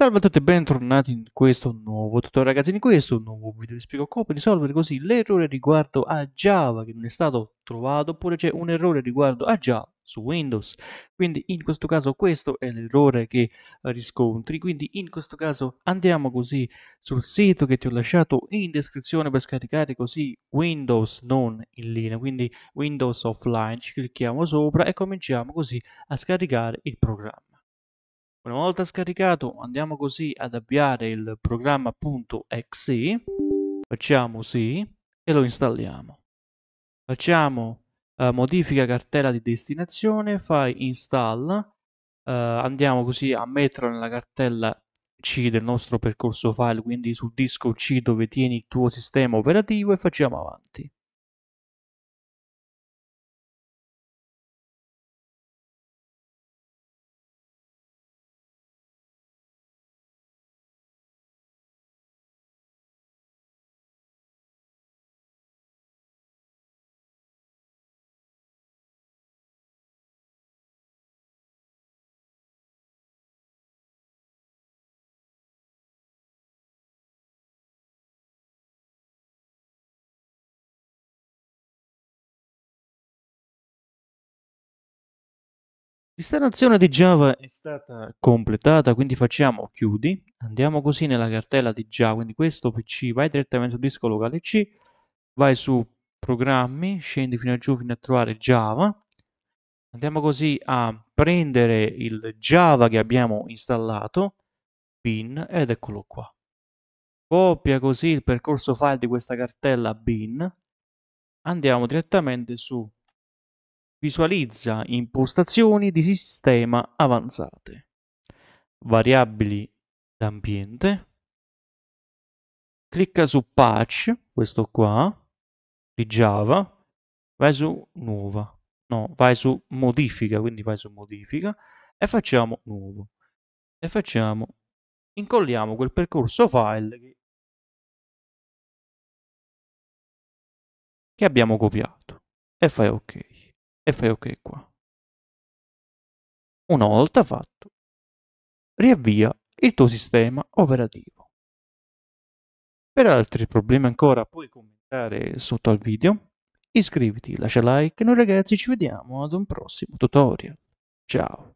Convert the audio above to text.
Salve a tutti e bentornati in questo nuovo tutorial ragazzi, in questo nuovo video. Vi spiego come risolvere così l'errore riguardo a Java che non è stato trovato oppure c'è un errore riguardo a Java su Windows. Quindi in questo caso questo è l'errore che riscontri. Quindi in questo caso andiamo così sul sito che ti ho lasciato in descrizione per scaricare così Windows non in linea quindi Windows offline. Ci clicchiamo sopra e cominciamo così a scaricare il programma una volta scaricato andiamo così ad avviare il programma.exe, facciamo sì e lo installiamo. Facciamo uh, modifica cartella di destinazione, fai install, uh, andiamo così a metterlo nella cartella C del nostro percorso file, quindi sul disco C dove tieni il tuo sistema operativo e facciamo avanti. L'installazione di Java è stata completata, quindi facciamo chiudi, andiamo così nella cartella di Java, quindi questo PC, vai direttamente sul disco locale C, vai su programmi, scendi fino a giù fino a trovare Java, andiamo così a prendere il Java che abbiamo installato, bin, ed eccolo qua. Copia così il percorso file di questa cartella bin, andiamo direttamente su Visualizza impostazioni di sistema avanzate. Variabili d'ambiente. Clicca su patch, questo qua, di Java. Vai su nuova. No, vai su modifica, quindi vai su modifica e facciamo nuovo. E facciamo, incolliamo quel percorso file che, abbiamo copiato e fai ok e fai ok qua. Una volta fatto, riavvia il tuo sistema operativo. Per altri problemi ancora puoi commentare sotto al video, iscriviti, lascia like e noi ragazzi ci vediamo ad un prossimo tutorial. Ciao!